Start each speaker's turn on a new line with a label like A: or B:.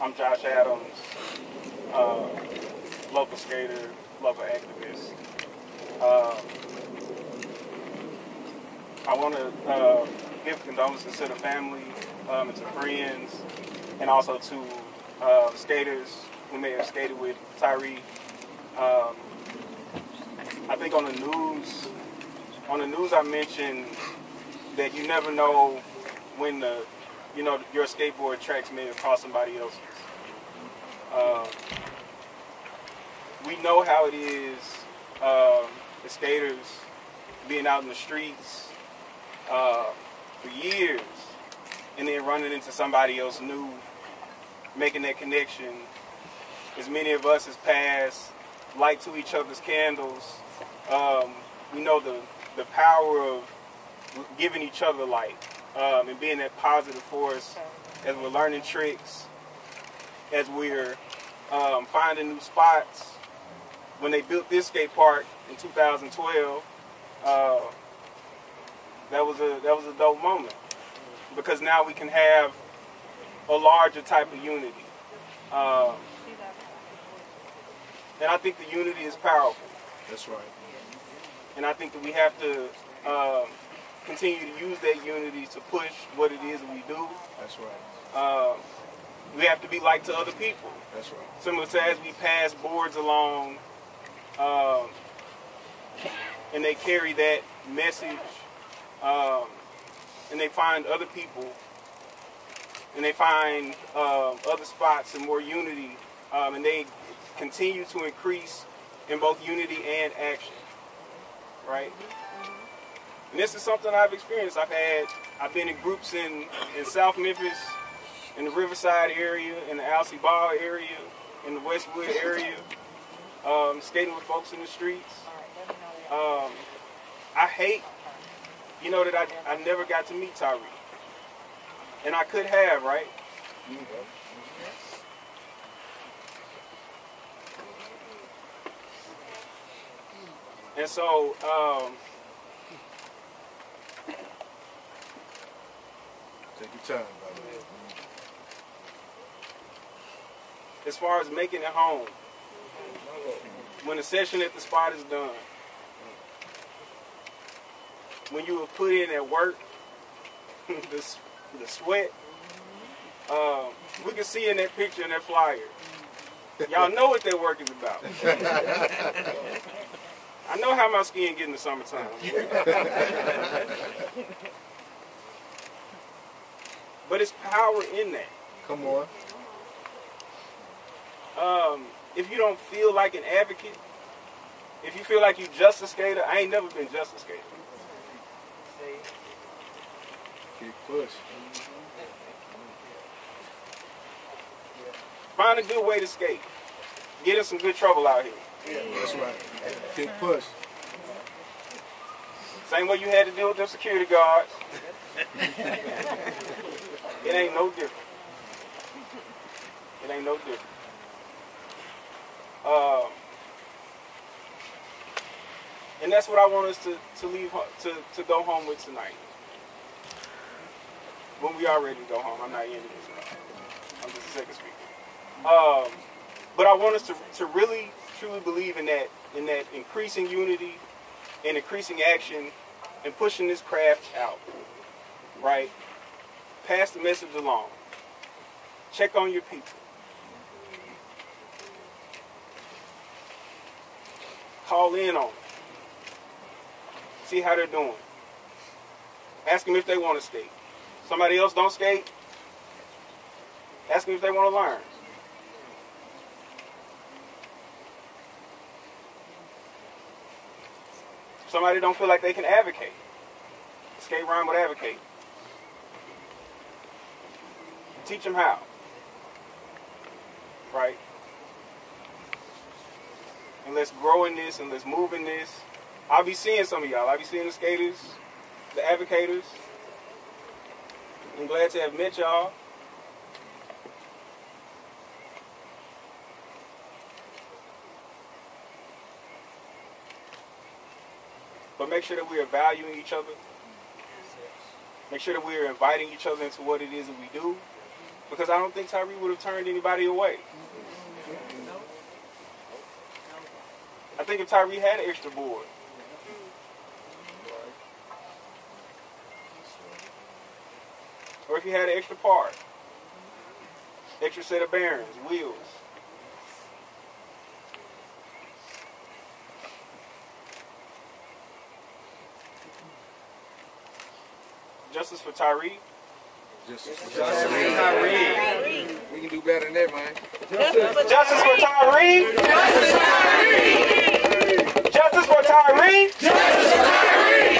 A: I'm Josh Adams, uh, local skater, local activist. Uh, I want to uh, give condolences to the family um, and to friends, and also to uh, skaters who may have skated with Tyre. Um, I think on the news, on the news, I mentioned that you never know when the, you know, your skateboard tracks may have crossed somebody else's. Um, we know how it is, um, the skaters being out in the streets uh, for years, and then running into somebody else new, making that connection. As many of us has passed, light to each other's candles. Um, we know the the power of giving each other light um, and being that positive force as we're learning tricks, as we're um, finding new spots. When they built this skate park in 2012, uh, that was a that was a dope moment because now we can have a larger type of unity, um, and I think the unity is powerful.
B: That's right.
A: And I think that we have to um, continue to use that unity to push what it is we do.
B: That's right.
A: Um, we have to be like to other people.
B: That's right.
A: Similar to as we pass boards along, um, and they carry that message, um, and they find other people, and they find um, other spots and more unity, um, and they continue to increase in both unity and action. Right? And this is something I've experienced. I've had, I've been in groups in, in South Memphis, in the Riverside area, in the Alcy Ball area, in the Westwood area, um, skating with folks in the streets. Um, I hate, you know, that I, I never got to meet Tyre. And I could have, right? And so, um,
B: Take your time, brother.
A: as far as making it home, when the session at the spot is done, when you have put in at work, the, the sweat, um, we can see in that picture in that flyer. Y'all know what that work is about. I know how my skin get in the summertime. but it's power in that.
B: Come on.
A: um, if you don't feel like an advocate, if you feel like you just a skater, I ain't never been just a skater.
B: Keep push.
A: Find a good way to skate. Get in some good trouble out here.
B: Yeah, That's right. Keep push.
A: Same way you had to deal with them security guards. it ain't no different. It ain't no different. Um, and that's what I want us to, to leave to, to go home with tonight. When we are ready to go home, I'm not ending this. I'm just a second speaker. Um, but I want us to, to really truly believe in that in that increasing unity and increasing action and pushing this craft out. Right? Pass the message along. Check on your people. Call in on them. See how they're doing. Ask them if they want to skate. Somebody else don't skate. Ask them if they want to learn. Somebody don't feel like they can advocate. Skate rhyme would advocate. Teach them how. Right? And let's grow in this and let's move in this. I'll be seeing some of y'all. I'll be seeing the skaters, the advocators. I'm glad to have met y'all. But make sure that we are valuing each other. Make sure that we are inviting each other into what it is that we do. Because I don't think Tyre would have turned anybody away. I think if Tyre had an extra board, or if he had an extra part, extra set of bearings, wheels. Justice for
B: Tyre.
A: Justice for Tyre.
B: We can do better than that, man.
A: Justice for Tyre. Justice for Tyre. Justice for Tyre. Justice for Tyre.